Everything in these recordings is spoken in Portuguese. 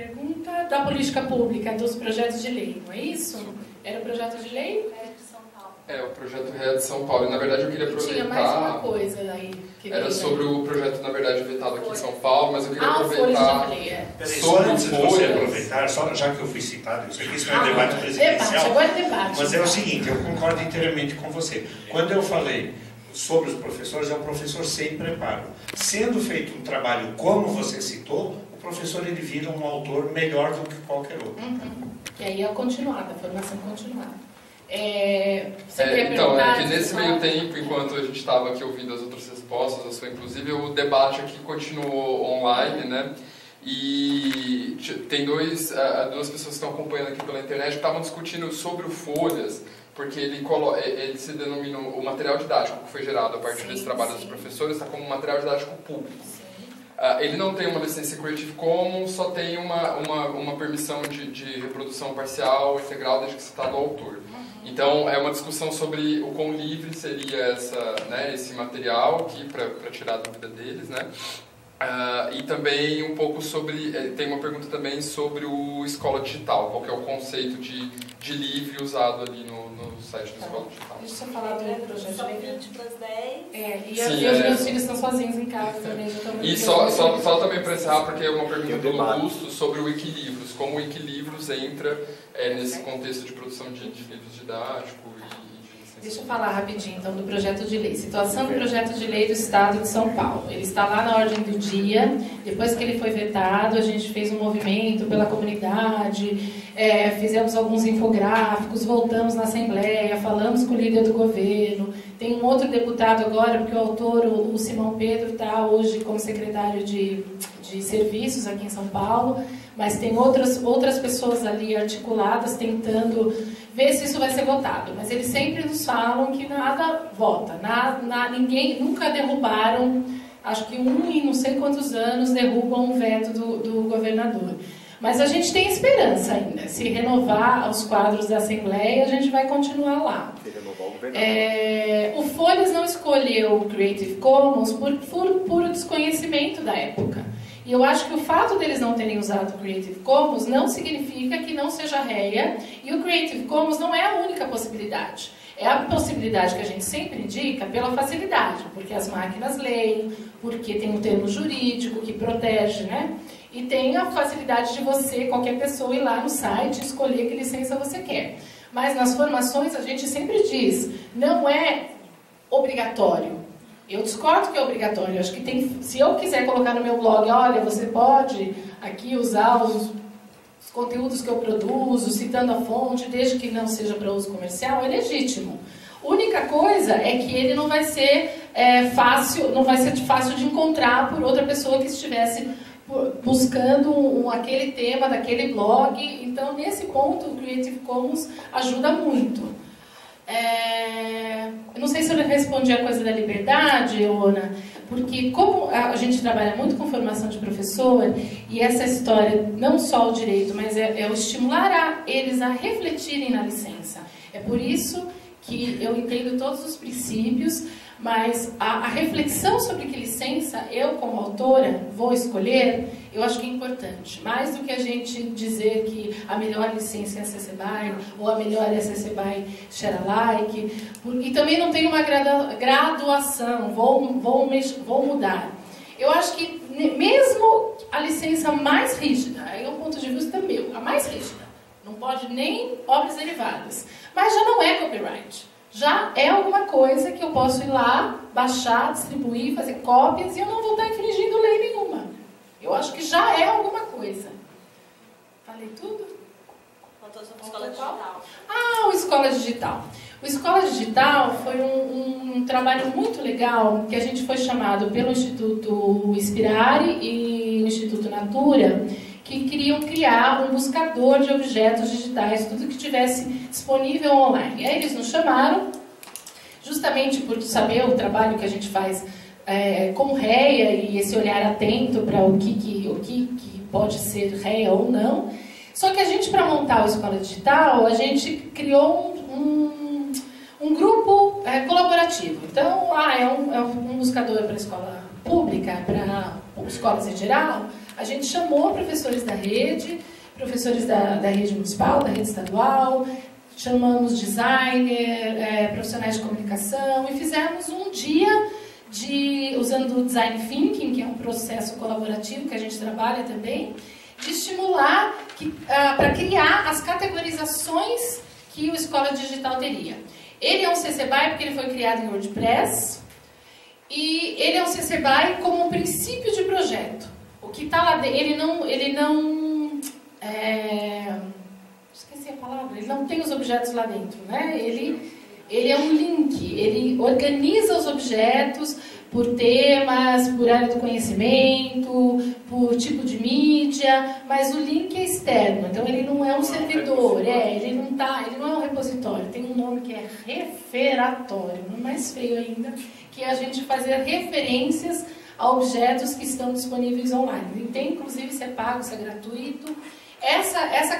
pergunta da política pública, dos projetos de lei, não é isso? Era o projeto de lei? É, o projeto Real de São Paulo. E, na verdade, eu queria aproveitar... Tinha mais uma coisa aí. Que era sobre o projeto, na verdade, vetado aqui em São Paulo, mas eu queria ah, aproveitar... É. Peraí, só antes de você aproveitar, só, já que eu fui citado, isso aqui isso é um ah, debate presidencial. Debate, agora é debate. Mas é o seguinte, eu concordo inteiramente com você. Quando eu falei sobre os professores, é o professor sem preparo. Sendo feito um trabalho como você citou, professor ele vira um autor melhor do que qualquer outro. Uhum. E aí é continuada, a formação continuada. É, é, então, é que nesse meio tempo, enquanto a gente estava aqui ouvindo as outras respostas, a sua, inclusive o debate aqui continuou online, né? E tem dois, duas pessoas que estão acompanhando aqui pela internet que estavam discutindo sobre o Folhas, porque ele, colo, ele se denomina o material didático que foi gerado a partir sim, desse trabalho sim. dos professores, está como material didático público. Uh, ele não tem uma licença Creative Commons, só tem uma, uma, uma permissão de, de reprodução parcial, integral, desde que citado o autor. Então, é uma discussão sobre o quão livre seria essa, né, esse material aqui para tirar a dúvida deles, né? Uh, e também um pouco sobre, eh, tem uma pergunta também sobre o Escola Digital, qual é o conceito de, de livre usado ali no, no site do tá. Escola Digital. Deixa eu falar do projeto. Só 20 para as 10. É, e, Sim, os é. meus filhos estão sozinhos em casa também. E só, só, só também para encerrar, porque é uma pergunta do Augusto sobre o Wikilivros, como o Wikilivros entra é, nesse contexto de produção de, de livros didáticos Deixa eu falar rapidinho então do projeto de lei. Situação do projeto de lei do Estado de São Paulo. Ele está lá na ordem do dia. Depois que ele foi vetado, a gente fez um movimento pela comunidade, é, fizemos alguns infográficos, voltamos na Assembleia, falamos com o líder do governo. Tem um outro deputado agora, porque o autor, o, Simão Pedro, está hoje como secretário de, de serviços aqui em São Paulo mas tem outras, outras pessoas ali articuladas tentando ver se isso vai ser votado. Mas eles sempre nos falam que nada vota, nada, nada, ninguém, nunca derrubaram, acho que um em não sei quantos anos derrubam um veto do, do governador. Mas a gente tem esperança ainda. Se renovar os quadros da Assembleia, a gente vai continuar lá. É, o Folhas não escolheu o Creative Commons por puro desconhecimento da época. E eu acho que o fato deles não terem usado o Creative Commons não significa que não seja réia, e o Creative Commons não é a única possibilidade. É a possibilidade que a gente sempre indica pela facilidade, porque as máquinas leem, porque tem um termo jurídico que protege, né? E tem a facilidade de você, qualquer pessoa, ir lá no site e escolher que licença você quer. Mas nas formações a gente sempre diz, não é obrigatório. Eu discordo que é obrigatório. Acho que tem, se eu quiser colocar no meu blog, olha, você pode aqui usar os, os conteúdos que eu produzo, citando a fonte, desde que não seja para uso comercial, é legítimo. Única coisa é que ele não vai ser é, fácil, não vai ser fácil de encontrar por outra pessoa que estivesse buscando um, aquele tema daquele blog. Então, nesse ponto, o Creative Commons ajuda muito. É... Não sei se eu respondi a coisa da liberdade, Ona, porque como a gente trabalha muito com formação de professor, e essa história, não só o direito, mas é, é o estimular a, eles a refletirem na licença. É por isso que eu entendo todos os princípios, mas a, a, reflexão sobre que licença eu, como autora, vou escolher, eu acho que é importante. Mais do que a gente dizer que a melhor licença é a CC BY, ou a melhor é a CC BY Share Alike. E também não tem uma graduação, vou, vou, vou mudar. Eu acho que mesmo a licença mais rígida, aí é um ponto de vista meu, a mais rígida, não pode nem obras derivadas, mas já não é copyright já é alguma coisa que eu posso ir lá, baixar, distribuir, fazer cópias e eu não vou estar infringindo lei nenhuma. Eu acho que já é alguma coisa. Falei tudo? Faltou sobre escola digital. Ah, o Escola Digital. O Escola Digital foi um, um, trabalho muito legal que a gente foi chamado pelo Instituto Inspirare e o Instituto Natura que queriam criar um buscador de objetos digitais, tudo que tivesse disponível online. E aí eles nos chamaram, justamente por saber o trabalho que a gente faz é, com REA e esse olhar atento para o, que, que, o que, que pode ser REA ou não. Só que a gente, para montar o Escola Digital, a gente criou um, um, um grupo é, colaborativo. Então, ah, é um, é um buscador para escola pública, para escolas em geral, a gente chamou professores da rede, professores da, da rede municipal, da rede estadual, chamamos designer, é, profissionais de comunicação e fizemos um dia de usando o design thinking, que é um processo colaborativo que a gente trabalha também, de estimular uh, para criar as categorizações que o Escola Digital teria. Ele é um CC BY porque ele foi criado em WordPress e ele é um CC BY como um princípio de projeto. O que está lá dentro, ele não, ele não é, esqueci a palavra, ele não tem os objetos lá dentro, né? Ele, ele é um link, ele organiza os objetos por temas, por área do conhecimento, por tipo de mídia, mas o link é externo, então ele não é um servidor, é, ele não tá, ele não é um repositório, tem um nome que é referatório, mais feio ainda, que é a gente fazer referências a objetos que estão disponíveis online. Tem inclusive se é pago, se é gratuito. Essa, essa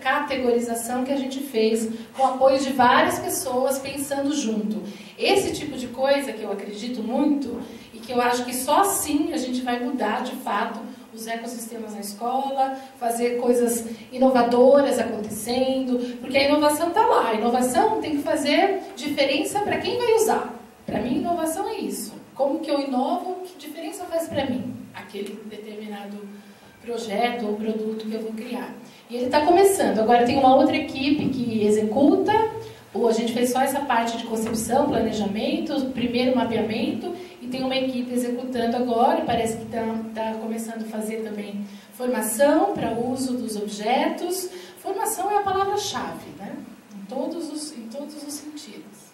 categorização que a gente fez com o apoio de várias pessoas pensando junto. Esse tipo de coisa que eu acredito muito e que eu acho que só assim a gente vai mudar de fato os ecossistemas na escola, fazer coisas inovadoras acontecendo, porque a inovação está lá. A inovação tem que fazer diferença para quem vai usar. Para mim, inovação é isso. Como que eu inovo, que diferença faz para mim aquele determinado projeto ou produto que eu vou criar. E ele está começando. Agora tem uma outra equipe que executa, ou a gente fez só essa parte de concepção, planejamento, primeiro mapeamento, e tem uma equipe executando agora, parece que está tá começando a fazer também formação para uso dos objetos. Formação é a palavra-chave, né? em, todos os, em todos os sentidos.